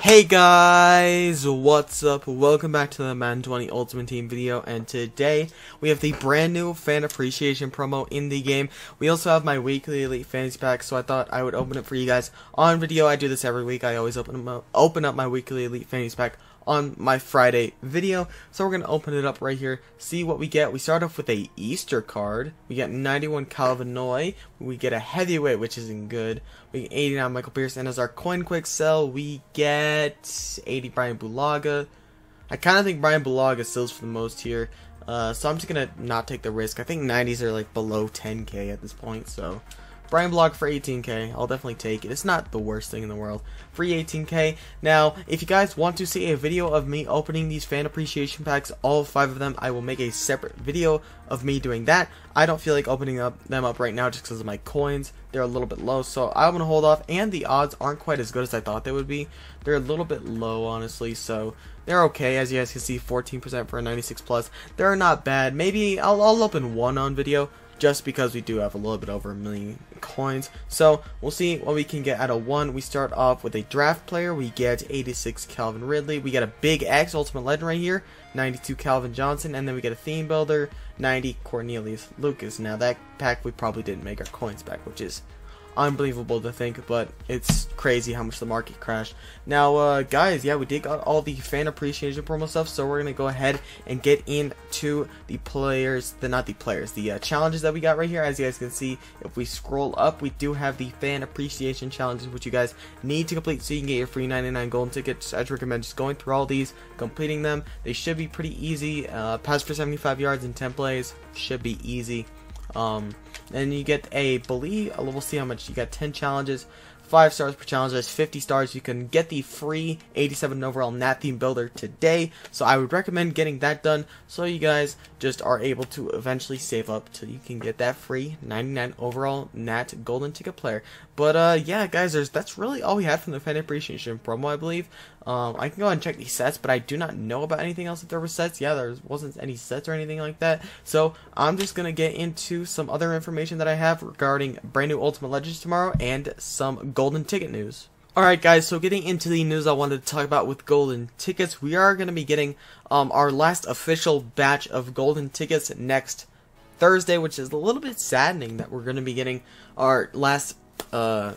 Hey guys, what's up? Welcome back to the Madden 20 Ultimate Team video, and today we have the brand new fan appreciation promo in the game. We also have my weekly Elite Fantasy Pack, so I thought I would open it for you guys on video. I do this every week. I always open up, open up my weekly Elite Fantasy Pack on my Friday video. So we're going to open it up right here, see what we get. We start off with a Easter card. We get 91 Calvin Noy. We get a heavyweight, which isn't good. We get 89 Michael Pierce. And as our coin quick sell, we get 80 Brian Bulaga. I kind of think Brian Bulaga sells for the most here. Uh, so I'm just going to not take the risk. I think 90s are like below 10k at this point, so Brian Block for 18k. I'll definitely take it. It's not the worst thing in the world. Free 18k. Now, if you guys want to see a video of me opening these fan appreciation packs, all five of them, I will make a separate video of me doing that. I don't feel like opening up them up right now just because of my coins. They're a little bit low, so I'm going to hold off. And the odds aren't quite as good as I thought they would be. They're a little bit low, honestly, so they're okay. As you guys can see, 14% for a 96 plus. They're not bad. Maybe I'll, I'll open one on video just because we do have a little bit over a million coins. So we'll see what we can get out of one. We start off with a draft player. We get 86 Calvin Ridley. We get a big X Ultimate Legend right here. 92 Calvin Johnson. And then we get a theme builder. 90 Cornelius Lucas. Now that pack we probably didn't make our coins back, which is unbelievable to think, but it's crazy how much the market crashed. Now, uh, guys, yeah, we did got all the fan appreciation promo stuff, so we're gonna go ahead and get into the players, the not the players, the uh, challenges that we got right here. As you guys can see, if we scroll up, we do have the fan appreciation challenges, which you guys need to complete so you can get your free 99 golden tickets. I'd recommend just going through all these, completing them. They should be pretty easy. Uh, pass for 75 yards in 10 plays should be easy. Um, and you get a believe. Uh, we'll see how much you got. 10 challenges, 5 stars per challenge. That's 50 stars. You can get the free 87 overall Nat theme builder today. So I would recommend getting that done so you guys just are able to eventually save up till you can get that free 99 overall Nat golden ticket player. But uh, yeah, guys, there's that's really all we had from the fan appreciation promo, I believe. Um, I can go and check these sets, but I do not know about anything else if there were sets. Yeah, there wasn't any sets or anything like that. So I'm just gonna get into some other information that I have regarding brand new Ultimate Legends tomorrow and some golden ticket news. Alright guys, so getting into the news I wanted to talk about with golden tickets, we are going to be getting um, our last official batch of golden tickets next Thursday, which is a little bit saddening that we're going to be getting our last uh,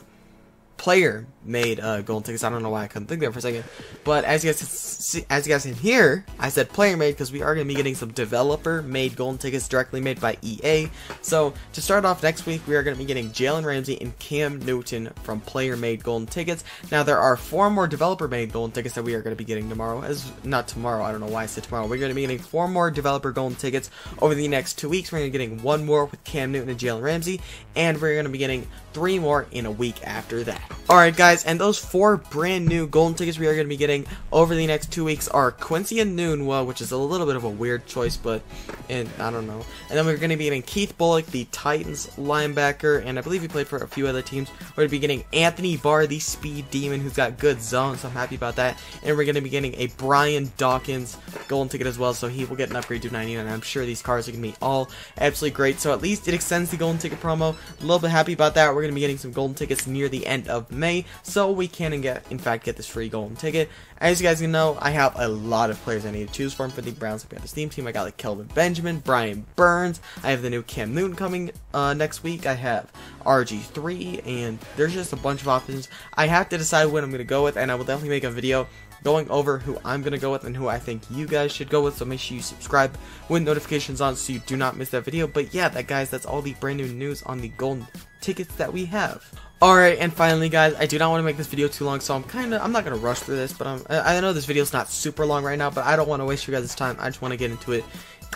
player made uh, golden tickets. I don't know why I couldn't think there for a second. But as you guys can see, as you guys can hear, I said player made because we are going to be getting some developer made golden tickets directly made by EA. So to start off next week, we are going to be getting Jalen Ramsey and Cam Newton from player made golden tickets. Now there are four more developer made golden tickets that we are going to be getting tomorrow. As not tomorrow, I don't know why I said tomorrow. We're going to be getting four more developer golden tickets over the next two weeks. We're going to be getting one more with Cam Newton and Jalen Ramsey, and we're going to be getting three more in a week after that. Alright guys, and those four brand new golden tickets we are going to be getting over the next two weeks are Quincy Enunwa, which is a little bit of a weird choice, but and I don't know. And then we're going to be getting Keith Bulluck, the Titans linebacker, and I believe he played for a few other teams. We're going to be getting Anthony Barr, the speed demon, who's got good zones, so I'm happy about that. And we're going to be getting a Brian Dawkins golden ticket as well, so he will get an upgrade to 99. I'm sure these cards are going to be all absolutely great, so at least it extends the golden ticket promo. A little bit happy about that. We're going to be getting some golden tickets near the end of May, so we can get, in fact, get this free golden ticket. As you guys can know, I have a lot of players I need to choose from for the Browns Panthers team team. I got like Kelvin Benjamin, Brian Burns. I have the new Cam Newton coming uh, next week. I have RG3, and there's just a bunch of options. I have to decide what I'm going to go with, and I will definitely make a video going over who I'm going to go with and who I think you guys should go with. So make sure you subscribe with notifications on so you do not miss that video. But yeah, that guys, that's all the brand new news on the golden tickets that we have. Alright, and finally guys, I do not want to make this video too long, so I'm kind of, I'm not going to rush through this, but I'm, I know this video is not super long right now, but I don't want to waste your guys' time, I just want to get into it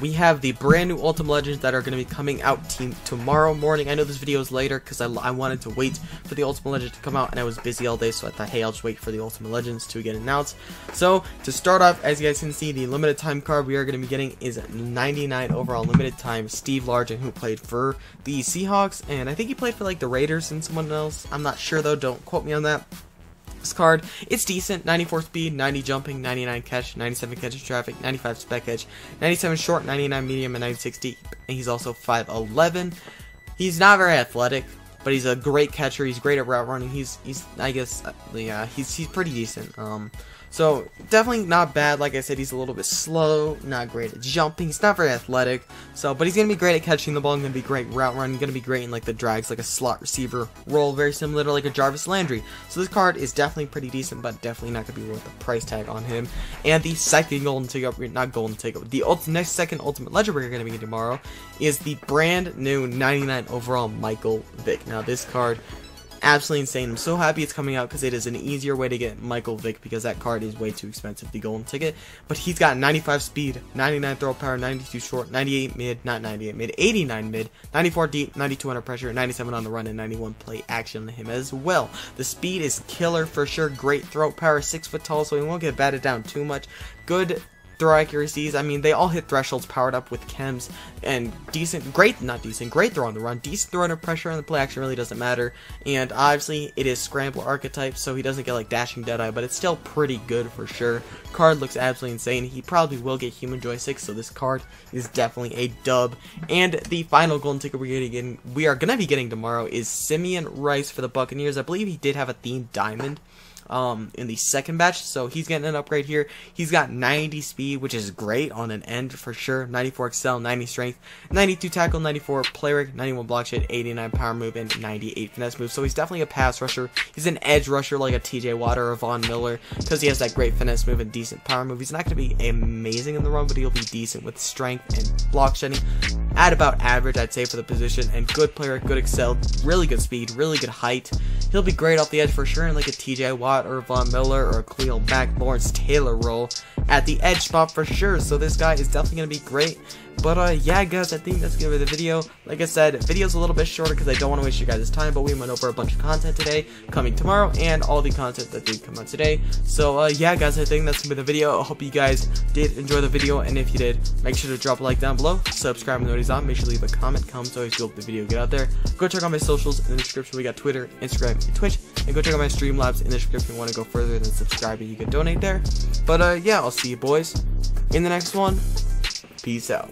we have the brand new Ultimate Legends that are going to be coming out team tomorrow morning. I know this video is later because I, I wanted to wait for the Ultimate Legends to come out and I was busy all day so I thought hey I'll just wait for the Ultimate Legends to get announced. So to start off as you guys can see the limited time card we are going to be getting is 99 overall limited time Steve Largent who played for the Seahawks and I think he played for like the Raiders and someone else. I'm not sure though don't quote me on that card. It's decent. 94 speed, 90 jumping, 99 catch, 97 catch in traffic, 95 spec catch, 97 short, 99 medium, and 96 deep. And he's also 5'11". He's not very athletic. but he's a great catcher. He's great at route running. He's he's I guess uh, yeah he's he's pretty decent. Um, so definitely not bad. Like I said, he's a little bit slow, not great at jumping. He's not very athletic. So, but he's gonna be great at catching the ball. He's Gonna be great route running. Gonna be great in like the drags, like a slot receiver role, very similar to like a Jarvis Landry. So this card is definitely pretty decent, but definitely not gonna be worth the price tag on him. And the second golden ticket, not golden ticket, the ult next second ultimate legend we're gonna be getting tomorrow is the brand new 99 overall Michael Vick. Now this card absolutely insane. I'm so happy it's coming out because it is an easier way to get Michael Vick because that card is way too expensive, the golden ticket. But he's got 95 speed, 99 throw power, 92 short, 98 mid, not 98 mid, 89 mid, 94 deep, 92 under pressure, 97 on the run, and 91 play action on him as well. The speed is killer for sure. Great throw power, 6 foot tall, so he won't get batted down too much. Good throw accuracies. I mean, they all hit thresholds powered up with chems and decent, great, not decent, great throw on the run, decent throw under pressure, and the play action really doesn't matter. And obviously, it is scrambler archetype, so he doesn't get like dashing deadeye, but it's still pretty good for sure. Card looks absolutely insane. He probably will get human joysticks, so this card is definitely a dub. And the final golden ticket we're getting, we are gonna be getting tomorrow is Simeon Rice for the Buccaneers. I believe he did have a themed diamond um, in the second batch. So he's getting an upgrade here. He's got 90 speed, which is great on an end for sure. 94 excel, 90 strength, 92 tackle, 94 play rate, 91 block shed, 89 power move, and 98 finesse move. So he's definitely a pass rusher. He's an edge rusher like a TJ Watt or Von Miller because he has that great finesse move and decent power move. He's not going to be amazing in the run, but he'll be decent with strength and block shedding at about average, I'd say, for the position. And good player, good excel, really good speed, really good height. He'll be great off the edge for sure in like a TJ Watt or Von Miller or a Khalil Mack, Lawrence Taylor role at the edge spot for sure. So this guy is definitely going to be great. But uh, yeah, guys, I think that's gonna be the video. Like I said, video's a little bit shorter because I don't want to waste you guys' time, but we went over a bunch of content today, coming tomorrow, and all the content that did come out today. So uh, yeah, guys, I think that's gonna be the video. I hope you guys did enjoy the video, and if you did, make sure to drop a like down below, subscribe and notice on, make sure to leave a comment. Comments always help the video get out there. Go check out my socials in the description. We got Twitter, Instagram, and Twitch, and go check out my Streamlabs in the description. If you want to go further than subscribing, you can donate there. But uh, yeah, I'll see you boys in the next one. Peace out.